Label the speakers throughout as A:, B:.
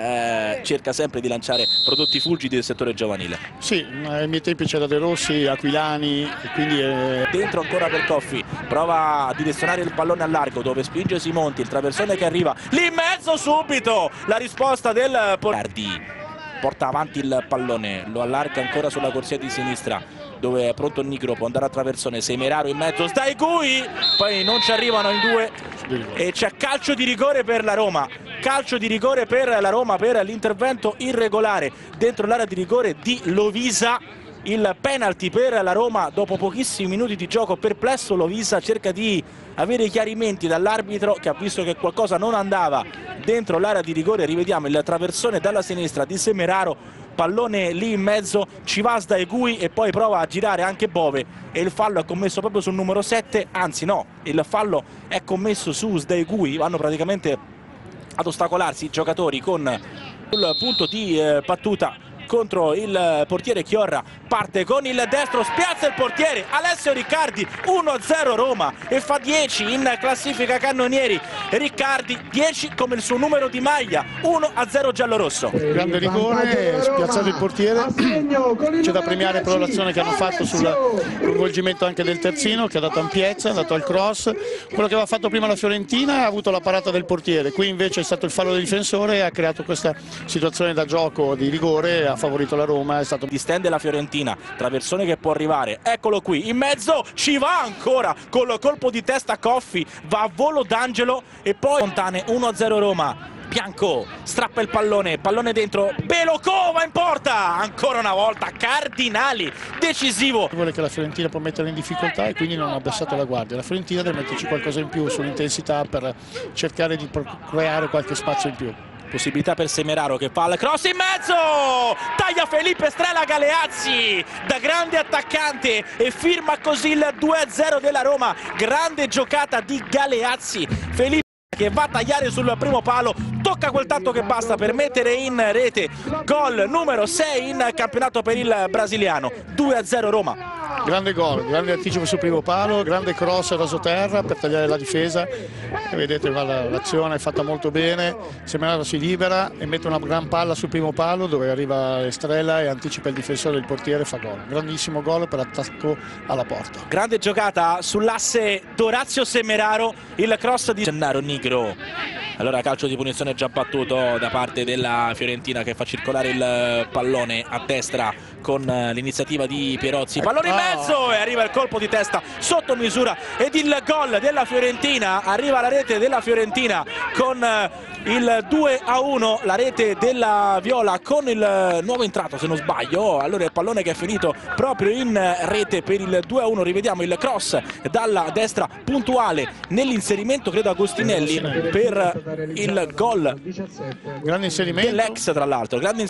A: eh, cerca sempre di lanciare prodotti fulgidi del settore giovanile.
B: Sì, ai miei tempi c'era De Rossi, Aquilani, quindi... Eh...
A: Dentro ancora per Coffi, prova a direzionare il pallone a largo dove spinge Simonti, il traversone che arriva, lì in mezzo subito, la risposta del Portardi. Porta avanti il pallone, lo allarga ancora sulla corsia di sinistra dove è pronto Nigro, può andare a traversone, Semeraro in mezzo, stai Gui, poi non ci arrivano in due. E c'è calcio di rigore per la Roma calcio di rigore per la Roma per l'intervento irregolare dentro l'area di rigore di Lovisa. Il penalty per la Roma dopo pochissimi minuti di gioco perplesso. Lovisa cerca di avere chiarimenti dall'arbitro che ha visto che qualcosa non andava dentro l'area di rigore. Rivediamo il traversone dalla sinistra di Semeraro. Pallone lì in mezzo Civasda e Gui e poi prova a girare anche Bove. E il fallo è commesso proprio sul numero 7 anzi no, il fallo è commesso su Sda vanno praticamente ad ostacolarsi i giocatori con il punto di eh, battuta contro il portiere Chiorra. Parte con il destro spiazza il portiere Alessio Riccardi 1-0 Roma e fa 10 in classifica cannonieri Riccardi 10 come il suo numero di maglia 1-0 giallorosso.
B: Grande rigore spiazzato il portiere. C'è da premiare però l'azione che hanno fatto sul coinvolgimento anche del terzino che ha dato ampiezza, ha dato al cross. Quello che aveva fatto prima la Fiorentina ha avuto la parata del portiere. Qui invece è stato il fallo del difensore e ha creato questa situazione da gioco di rigore ha favorito la Roma è stato
A: distende la Fiorentina traversone che può arrivare. Eccolo qui in mezzo ci va ancora col colpo di testa Coffi va a volo d'Angelo e poi Fontane 1-0 Roma. Bianco strappa il pallone, pallone dentro, Belocova in porta, ancora una volta, Cardinali, decisivo.
B: Vuole che la Fiorentina può mettere in difficoltà e quindi non ha abbassato la guardia. La Fiorentina deve metterci qualcosa in più sull'intensità per cercare di creare qualche spazio in più.
A: Possibilità per Semeraro che fa il cross in mezzo. Taglia Felipe Strela Galeazzi da grande attaccante e firma così il 2-0 della Roma. Grande giocata di Galeazzi. Felipe che va a tagliare sul primo palo. Tocca quel tanto che basta per mettere in rete. Gol numero 6 in campionato per il brasiliano. 2-0 Roma.
B: Grande gol, grande anticipo sul primo palo, grande cross rasoterra per tagliare la difesa. E vedete l'azione è fatta molto bene, Semeraro si libera e mette una gran palla sul primo palo dove arriva Estrella e anticipa il difensore del portiere e fa gol, grandissimo gol per attacco alla porta.
A: Grande giocata sull'asse Dorazio Semeraro, il cross di Gennaro Nigro micro allora calcio di punizione già battuto da parte della Fiorentina che fa circolare il pallone a destra con l'iniziativa di Pierozzi. Pallone in mezzo e arriva il colpo di testa sotto misura ed il gol della Fiorentina. Arriva alla rete della Fiorentina con il 2 a 1 la rete della Viola con il nuovo entrato se non sbaglio. Allora il pallone che è finito proprio in rete per il 2 a 1 rivediamo il cross dalla destra puntuale nell'inserimento credo Agostinelli. per il gol dell'ex tra l'altro. Grande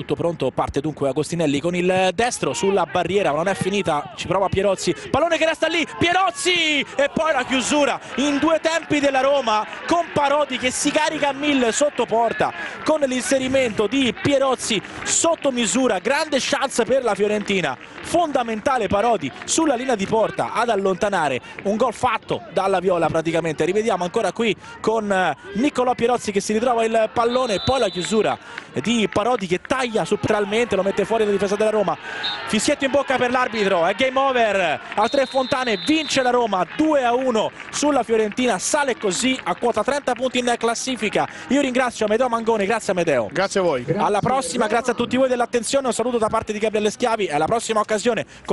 A: tutto pronto, parte dunque Agostinelli con il destro sulla barriera, ma non è finita, ci prova Pierozzi, pallone che resta lì, Pierozzi! E poi la chiusura in due tempi della Roma con Parodi che si carica a mille sotto porta con l'inserimento di Pierozzi sotto misura, grande chance per la Fiorentina, fondamentale Parodi sulla linea di porta ad allontanare un gol fatto dalla Viola praticamente, rivediamo ancora qui con Niccolò Pierozzi che si ritrova il pallone e poi la chiusura di Parodi che taglia sbaglia subtralmente, lo mette fuori la difesa della Roma. Fischietto in bocca per l'arbitro, è game over. A tre fontane vince la Roma 2 a 1 sulla Fiorentina, sale così a quota 30 punti in classifica. Io ringrazio Amedeo Mangone, grazie Amedeo.
B: Grazie a voi.
A: Alla prossima, grazie a tutti voi dell'attenzione, un saluto da parte di Gabriele Schiavi alla prossima occasione.